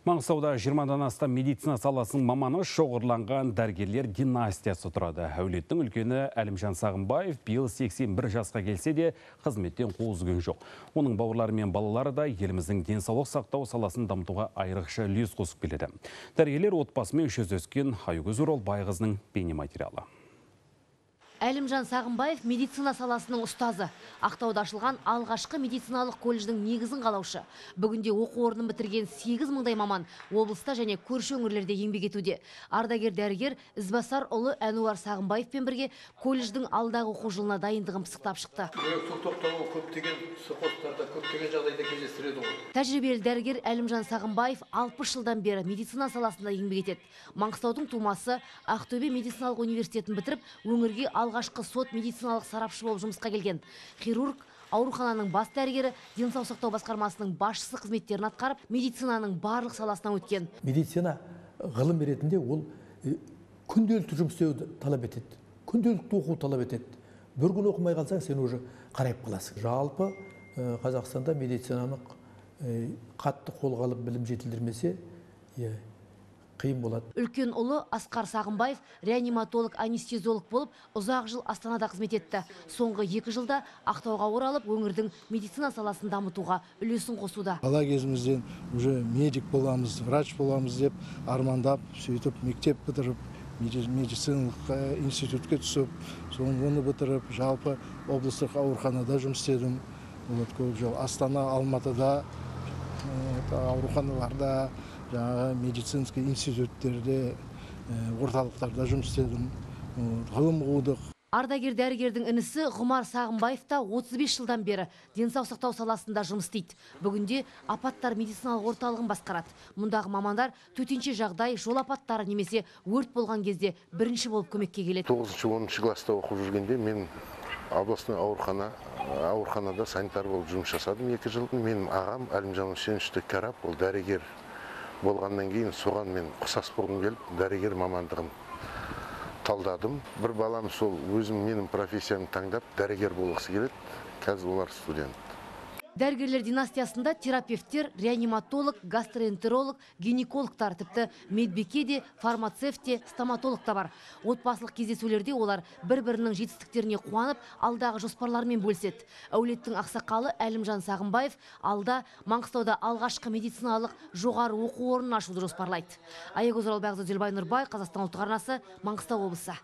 Маңғыстауда 20-дан астам медицина саласының маманы шоғырланған дәргерлер династиясы тұрады. Әулеттің үлкені Әлімжан Сағымбаев биыл 81 жасқа келсе де қызметтен үзген жоқ. Оның бауырлары мен балалары да еліміздің денсаулық сақтау саласын дамытуға айрықша үлес қосып келеді. Дәрігерлер отбасымен жүздескен Айгөз Оралбайқызының бейнематериалы. Әлімжан Сағымбаев медицина саласының ұстазы. Ақтауда ашылған алғашқы медициналық колледждің негізін қалаушы. Бүгінде оқу орнын бітірген 8 мыңдай маман облыста және көрші өңірлерде еңбек етуде. Ардагер дәрігер Ізбасар ұлы Әнуар Сағымбаевпен бірге колледждің алдағы оқу жылына дайындығын пысықтап шықты. жүрек тоқтауы көптеген сықостарда көптеген жағдайда кездестіреді ғой Тәжірибелі дәрігер Әлімжан Сағымбаев 60 жылдан бері медицина саласында еңбек етеді. Маңғыстаудың тумасы Ақтөбе медициналық университетін бітіріп, өңірге алғашқы сот медициналық сарапшы болып жұмысқа келген. Хирург аурухананың бас дәрігері, денсаулық сақтау басқармасының басшысы қызметтерін атқарып, медицинаның барлық саласынан өткен. медицина ғылым ретінде ол е, күнделікті жұмыс істеуді талап етеді күнделікті оқу талап етеді бір күн оқымай қалсаң сен уже қарайып қаласың жалпы е, қазақстанда медицинаны қатты қолға алып білім жетілдірмесе е, қиын болады Үлкен ұлы Асқар Сағымбаев реаниматолог анестезиолог болып ұзақ жыл Астанада қызмет етті. Соңғы екі жылда Ақтауға оралып, өңірдің медицина саласын дамытуға үлесін қосуда. бала кезімізден уже медик боламыз врач боламыз деп армандап сөйтіп мектеп бітіріп меди- медициналық э, институтке түсіп соң оны бітіріп жалпы облыстық ауруханада жұмыс істедім вот көп жыл астана алматыда э, ауруханаларда жаңағы медицинский институттерде э, орталықтарда жұмыс істедім ғылым қудық Ардагер дәрігердің інісі Ғұмар Сағымбаев та 35 жылдан бері денсаулық сақтау саласында жұмыс істейді. Бүгінде апаттар медициналық орталығын басқарады. Мұндағы мамандар төтенше жағдай, жол апаттары немесе өрт болған кезде бірінші болып көмекке келеді. тоғызыншы оныншы класста оқып жүргенде мен областной аурухана ауруханада санитар болып жұмыс жасадым екі жыл менің ағам әлімжан үсенович карап ол дәрігер болғаннан кейін соған мен ұқсас болғым келіп дәрігер мамандығын талдадым. Бір балам сол өзім менің профессиямды таңдап дәрігер болғысы келеді. Қазір олар студент. Дәрігерлер династиясында терапевттер, реаниматолог, гастроэнтеролог, гинекологтар, тіпті медбике де, фармацевт те, стоматолог та бар. Отбасылық кездесулерде олар бір-бірінің жетістіктеріне қуанып, алдағы жоспарларымен бөліседі. Әулеттің ақсақалы Әлімжан Сағымбаев алда Маңғыстауда алғашқы медициналық жоғары оқу орнын ашуды жоспарлайды. Аягөз Оралбайқызы Зелбай Нұрбай, Қазақстан ұлттық арнасы, Маңғыстау облысы.